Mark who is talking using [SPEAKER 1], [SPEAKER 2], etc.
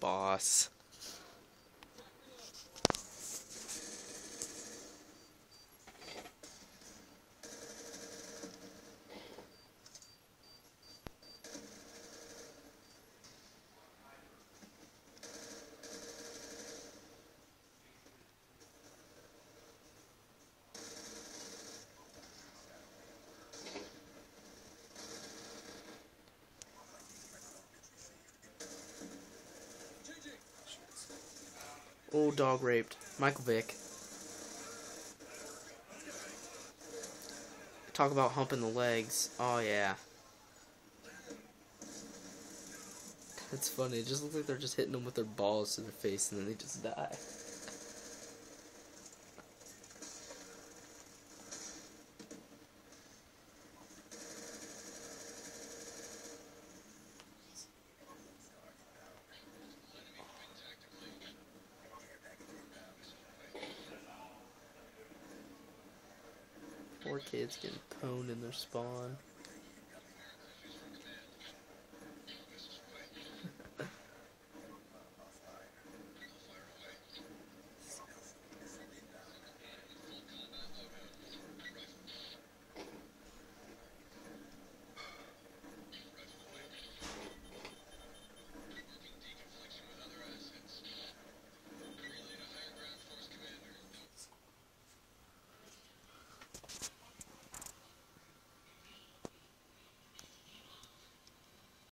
[SPEAKER 1] boss. Oh, dog raped. Michael Vick. Talk about humping the legs. Oh, yeah. That's funny. It just looks like they're just hitting them with their balls to their face and then they just die. Poor kids getting pwned in their spawn.